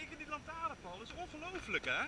tegen die lantaarnpaal. Dat is ongelooflijk, hè?